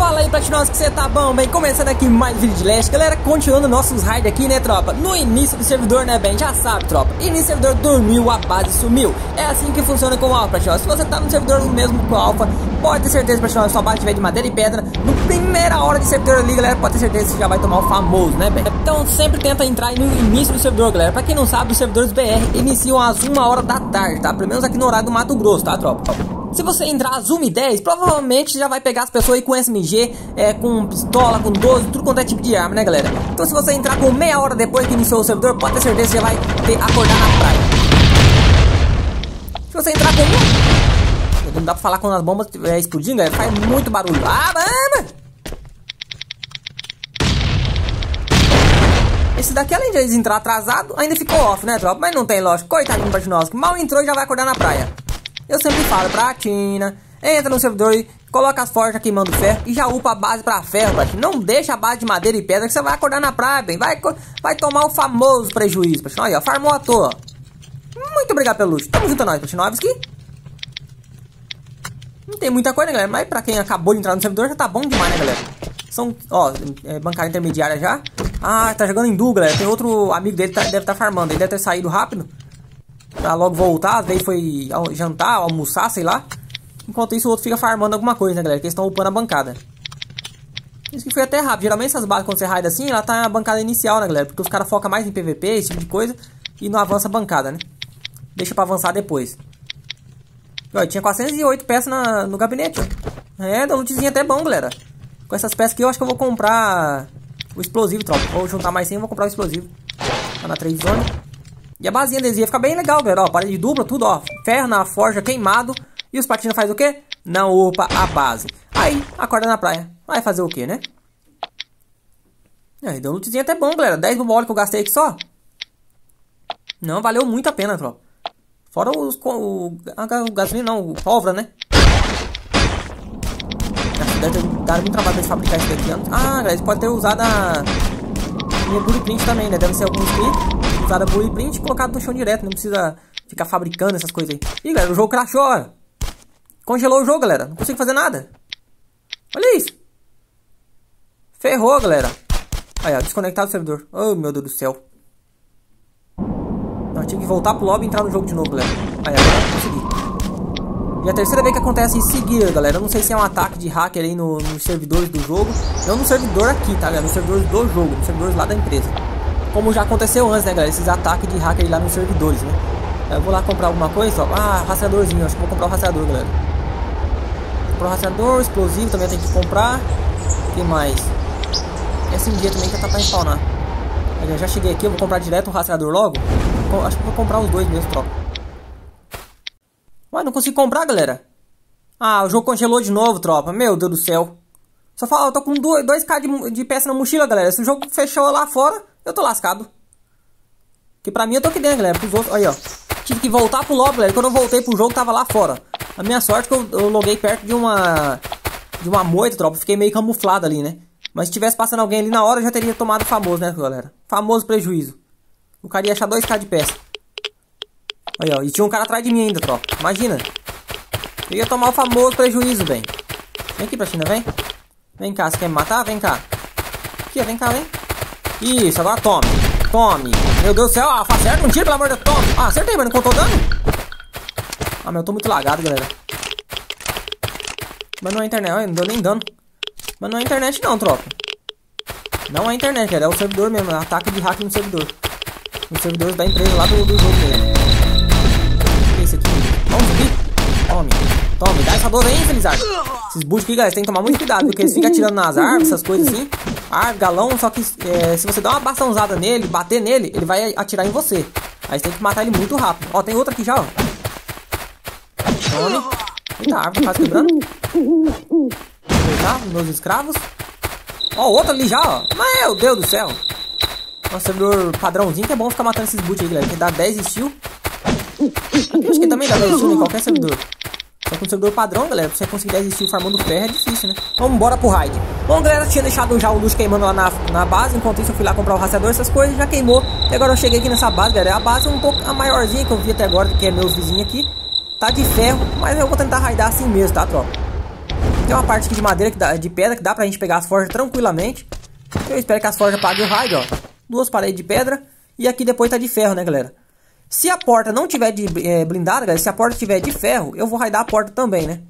Fala aí, Platinos, que você tá bom, bem? Começando aqui mais vídeo de Leste. Galera, continuando nossos raids aqui, né, tropa? No início do servidor, né, bem? Já sabe, tropa. Início do servidor dormiu, a base sumiu. É assim que funciona com o Alpha, Platinos. Se você tá no servidor mesmo com o Alpha, pode ter certeza, Platinos, sua base tiver de madeira e pedra. No primeira hora de servidor ali, galera, pode ter certeza que já vai tomar o famoso, né, bem? Então sempre tenta entrar no início do servidor, galera. Pra quem não sabe, os servidores BR iniciam às 1 hora da tarde, tá? Pelo menos aqui no horário do Mato Grosso, tá, tropa? Se você entrar às 1 e 10, provavelmente já vai pegar as pessoas aí com SMG, é, com pistola, com 12, tudo quanto é tipo de arma, né, galera? Então se você entrar com meia hora depois que iniciou o servidor, pode ter certeza que já vai ter acordar na praia. Se você entrar com... Não dá pra falar quando as bombas é, explodindo, faz muito barulho. Ah, mano! Esse daqui, além de entrar atrasado, ainda ficou off, né, tropa? Mas não tem lógico. Coitadinho do Batinovski. Mal entrou e já vai acordar na praia. Eu sempre falo pra Tina, entra no servidor e coloca as forjas queimando ferro e já upa a base pra ferro, Pratinho. Não deixa a base de madeira e pedra que você vai acordar na praia, bem. Vai, vai tomar o famoso prejuízo, Pratinho. Aí, ó, farmou à toa. Muito obrigado pelo luxo. Tamo junto a nós, Pratinovski. Não tem muita coisa, né, galera? Mas pra quem acabou de entrar no servidor já tá bom demais, né, galera? São, ó, é, intermediária já. Ah, tá jogando em duo, galera. Tem outro amigo dele que tá, deve estar tá farmando. Ele deve ter saído rápido. Pra logo voltar, vezes foi jantar, almoçar, sei lá. Enquanto isso, o outro fica farmando alguma coisa, né, galera? Que eles estão upando a bancada. Isso que foi até rápido. Geralmente essas bases, quando você raida assim, ela tá na bancada inicial, né, galera? Porque os caras focam mais em PVP, esse tipo de coisa. E não avança a bancada, né? Deixa pra avançar depois. Ó, tinha 408 peças na, no gabinete, ó. É, dá um lootzinho até bom, galera. Com essas peças aqui, eu acho que eu vou comprar o explosivo, tropa. Vou juntar mais 100 e vou comprar o explosivo. Tá na 3 zone. E a basinha deles ia ficar bem legal, galera. Ó, parede dupla, tudo, ó. Ferro na forja queimado. E os patinos faz o quê? Não upa a base. Aí, acorda na praia. Vai fazer o quê, né? Aí, deu um lootzinho até bom, galera. 10 bombas que eu gastei aqui só. Não, valeu muito a pena, tropa. Fora os, o, o gasolina, não, o pólvora, né? Deve ter dado muito trabalho pra fabricar isso daqui. Ah, galera, eles podem ter usado a minha blueprint também, né? Deve ser algum script, usado blueprint e colocado no chão direto. Não precisa ficar fabricando essas coisas aí. Ih, galera, o jogo crashou, ó. Congelou o jogo, galera. Não consigo fazer nada. Olha isso. Ferrou, galera. Aí, ó, desconectado o servidor. Oh, meu Deus do céu. Não, tinha que voltar pro lobby e entrar no jogo de novo, galera. Aí, agora consegui. E a terceira vez que acontece em seguida, galera. Eu não sei se é um ataque de hacker aí no, nos servidores do jogo. Não no servidor aqui, tá, galera? Nos servidores do jogo, nos servidores lá da empresa. Como já aconteceu antes, né, galera? Esses ataques de hacker lá nos servidores, né? Eu vou lá comprar alguma coisa, ó. Ah, rastreadorzinho. Acho que vou comprar o rastreador, galera. Comprar o rastreador, explosivo também tem que comprar. O que mais? SMG também que tá pra spawnar. Eu já cheguei aqui, eu vou comprar direto o rastreador logo. Acho que vou comprar os dois mesmo, troca. Ué, não consigo comprar, galera. Ah, o jogo congelou de novo, tropa. Meu Deus do céu. Só fala, eu tô com 2k de, de peça na mochila, galera. Se o jogo fechou lá fora, eu tô lascado. Que pra mim eu tô aqui dentro, galera. Pros outros, aí, ó. Tive que voltar pro lobby, galera. Quando eu voltei pro jogo, tava lá fora. A minha sorte é que eu, eu loguei perto de uma... De uma moita, tropa. Fiquei meio camuflado ali, né? Mas se tivesse passando alguém ali na hora, eu já teria tomado famoso, né, galera? Famoso prejuízo. O cara ia achar 2k de peça. Aí, ó. E tinha um cara atrás de mim ainda, tropa. Imagina. Eu ia tomar o famoso prejuízo, bem. Vem aqui pra China, vem. Vem cá, você quer me matar? Vem cá. Aqui, vem cá, vem. Isso, agora tome. Tome. Meu Deus do céu. Ah, acerta um tiro, pelo amor de Deus. Tome. Ah, acertei, mas não contou dano. Ah, meu, eu tô muito lagado, galera. Mas não é internet. Olha, não deu nem dano. Mas não é internet não, tropa. Não é internet, galera. É o servidor mesmo. É ataque de hack no servidor. Nos servidores da empresa lá do, do jogo mesmo. Tome. Tome. Dá essa dor aí, Felizardo. Esses buchos aqui, galera, tem que tomar muito cuidado. Porque eles ficam atirando nas árvores, essas coisas assim. Árvore, galão. Só que é, se você dar uma bastãozada nele, bater nele, ele vai atirar em você. Aí você tem que matar ele muito rápido. Ó, tem outro aqui já, ó. Tome. Eita, a árvore tá quase quebrando. Aproveitar meus escravos. Ó, outro ali já, ó. Meu Deus do céu. Um servidor padrãozinho que é bom ficar matando esses boot aí, galera. Que dá 10 steel. Acho que também dá 10 steel em qualquer servidor. Só que um servidor padrão, galera, pra você conseguir 10 steel farmando ferro é difícil, né? Vamos embora pro raid. Bom, galera, tinha deixado já o luxo queimando lá na, na base. Enquanto isso, eu fui lá comprar o rastreador, essas coisas, já queimou. E agora eu cheguei aqui nessa base, galera. A base é um pouco a maiorzinha que eu vi até agora, que é meus vizinhos aqui. Tá de ferro, mas eu vou tentar raidar assim mesmo, tá, tropa? Tem uma parte aqui de madeira, que dá, de pedra, que dá pra gente pegar as forjas tranquilamente. Eu espero que as forjas paguem o raid, ó. Duas paredes de pedra. E aqui depois tá de ferro, né, galera? Se a porta não tiver de é, blindada, galera, se a porta tiver de ferro, eu vou raidar a porta também, né?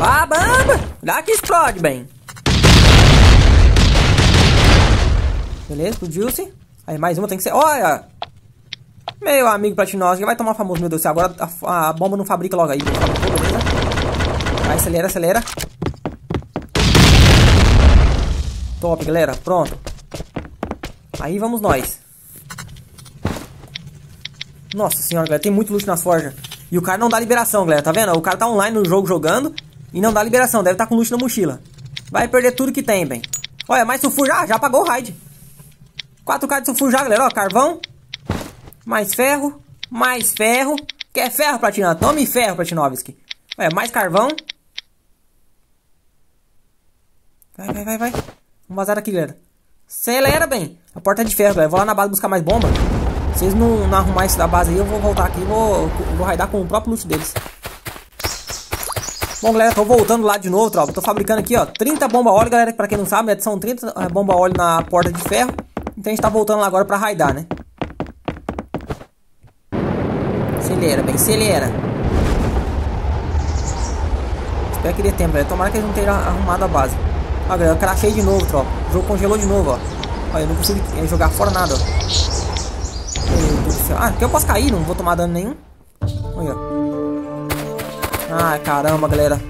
Ah, bamba! Dá que explode, bem. Beleza, explodiu-se. Aí, mais uma tem que ser... Olha! Meu amigo platinoso, que vai tomar famoso, meu Deus do céu. Agora a, a bomba não fabrica logo aí. Beleza? Vai, acelera, acelera. Top, galera. Pronto. Aí vamos nós. Nossa senhora, galera. Tem muito luxo nas forjas. E o cara não dá liberação, galera. Tá vendo? O cara tá online no jogo jogando e não dá liberação. Deve estar tá com luxo na mochila. Vai perder tudo que tem, bem. Olha, mais sulfur já. Já apagou o raid. 4k de sulfur já, galera. Ó, carvão. Mais ferro. Mais ferro. Quer ferro, Platina? Tome ferro, Platinovski. Olha, mais carvão. Vai, vai, vai, vai. Vamos vazar aqui, galera. Acelera, bem. A porta é de ferro, galera. Vou lá na base buscar mais bomba. Se não, não arrumar isso da base aí, eu vou voltar aqui e vou, vou raidar com o próprio loot deles. Bom, galera, tô voltando lá de novo, tropa. Tô fabricando aqui, ó, 30 bomba óleo, galera. Pra quem não sabe, né, são 30 é, bomba óleo na porta de ferro. Então a gente tá voltando lá agora pra raidar, né? Acelera, bem, acelera. Espero que dê tempo, galera. Tomara que eles não tenham arrumado a base. Ó, galera, eu crachei de novo, tropa. O jogo congelou de novo, ó. Ó, eu não consigo eh, jogar fora nada, ó. Céu. Ah, aqui eu posso cair, não vou tomar dano nenhum. Olha. Ai, caramba, galera.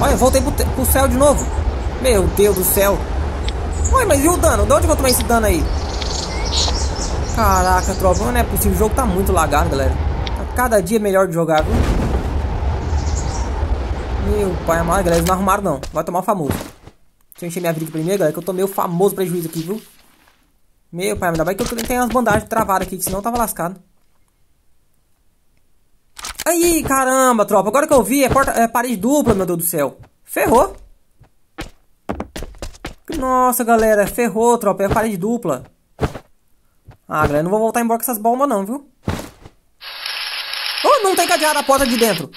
Olha, voltei pro, pro céu de novo. Meu Deus do céu. Ué, mas e o dano? De onde eu tomei esse dano aí? Caraca, tropa, não é possível. O jogo tá muito lagado, galera. Tá cada dia melhor de jogar, viu? Meu pai amado, galera, eles não arrumaram não. Vai tomar o famoso. Deixa eu encher minha vida aqui primeiro, galera, que eu tomei o famoso prejuízo aqui, viu? Meu pai, ainda bem que eu tenho as bandagens travadas aqui, que senão eu tava lascado. Aí, caramba, tropa. Agora que eu vi, é, porta, é parede dupla, meu Deus do céu. Ferrou. Nossa, galera, ferrou, tropa. É parede dupla. Ah, galera, não vou voltar embora com essas bombas não, viu? Oh, não tem cadeado na porta de dentro.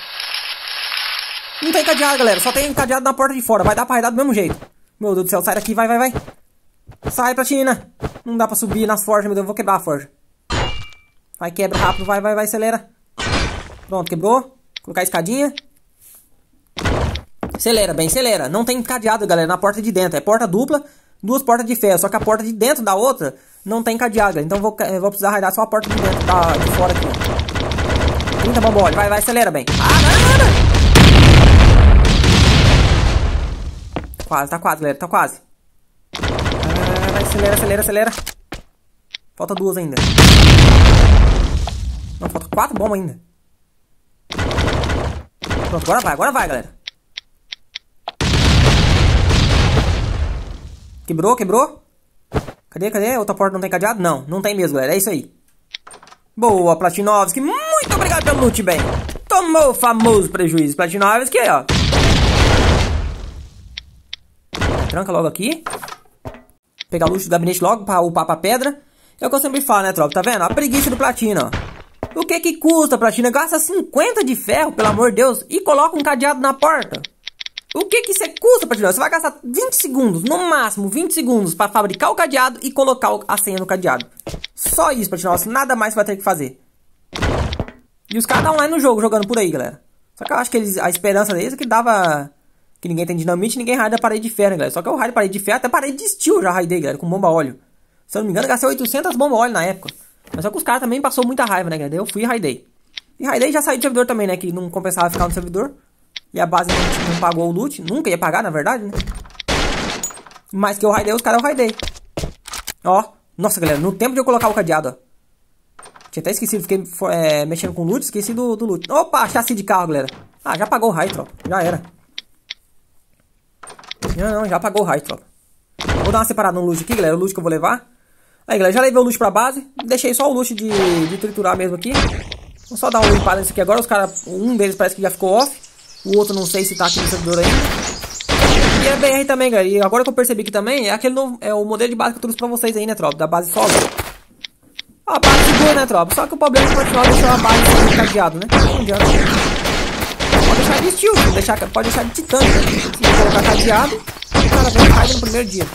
Não tem cadeado, galera. Só tem cadeado na porta de fora. Vai dar pra arredar do mesmo jeito. Meu Deus do céu, sai daqui. Vai, vai, vai. Sai, Platina. Não dá pra subir nas forjas, meu Deus. Eu vou quebrar a forja. Vai, quebra rápido. Vai, vai, vai. Acelera. Pronto, quebrou. Colocar a escadinha. Acelera, bem, acelera. Não tem cadeado, galera, na porta de dentro. É porta dupla, duas portas de ferro. Só que a porta de dentro da outra não tem cadeado, galera. Então vou, vou precisar raidar só a porta de dentro, da, de fora aqui. 30 bombole. Vai, vai, acelera, bem. Ah, Quase, tá quase, galera. Tá quase. Acelera, acelera, acelera. Falta duas ainda. Não, falta quatro bombas ainda. Pronto, agora vai, agora vai, galera. Quebrou, quebrou? Cadê, cadê? Outra porta não tem cadeado? Não, não tem mesmo, galera. É isso aí. Boa, Platinovski. Muito obrigado pelo loot, bem. Tomou o famoso prejuízo. Platinovski ó. Tranca logo aqui. Pegar luxo do gabinete logo pra upar pra pedra. É o que eu sempre falo, né, tropa? Tá vendo? A preguiça do platina, ó. O que que custa, platina? Gasta 50 de ferro, pelo amor de Deus, e coloca um cadeado na porta. O que que você custa, platina? Você vai gastar 20 segundos, no máximo 20 segundos, pra fabricar o cadeado e colocar a senha no cadeado. Só isso, platina. Nada mais você vai ter que fazer. E os caras estão online no jogo, jogando por aí, galera. Só que eu acho que eles, a esperança deles é que dava que ninguém tem dinamite, ninguém raida a parede de ferro, né, galera? Só que eu raio parede de ferro, até parede de steel já raidei, galera, com bomba óleo. Se eu não me engano, gastei 800 bomba óleo na época. Mas só que os caras também passou muita raiva, né, galera? Eu fui e raidei. E raidei já saí do servidor também, né, que não compensava ficar no servidor. E a base não, não pagou o loot, nunca ia pagar, na verdade, né? Mas que eu raidei, os caras eu raidei. Ó, nossa, galera, no tempo de eu colocar o cadeado, ó. Tinha até esquecido, fiquei é, mexendo com loot, esqueci do, do loot. Opa, chassi de carro, galera. Ah, já pagou o raio, tropa. Já era. Não, não, já apagou o raio, tropa. Vou dar uma separada no loot aqui, galera. O loot que eu vou levar. Aí, galera, já levei o loot pra base. Deixei só o loot de, de triturar mesmo aqui. Vou só dar uma limpada nesse aqui agora. Os caras, um deles parece que já ficou off. O outro não sei se tá aqui no servidor ainda. E é BR também, galera. E agora que eu percebi que também é aquele novo, é o modelo de base que eu trouxe pra vocês aí, né, tropa? Da base solo. A base segura, né, tropa? Só que o problema é que o deixar a base cadeado, né? Não adianta. Deixar vestiu, deixar, pode deixar de titânio. Né? Se colocar cadeado, o cara vem e no primeiro dia.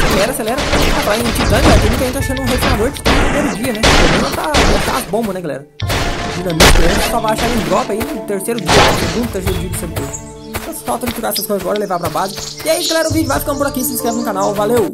Acelera, acelera. Tá em titânio, né? tem muita gente achando um refinador de no primeiro dia, né? O problema tá achar as bombas, né, galera? Dinamite, a gente só vai achar em drop aí no terceiro dia, segundo, terceiro dia de servidor. Só falta triturar essas coisas agora, levar pra base. E isso, galera, o vídeo vai ficando por aqui. Se inscreve no canal, valeu!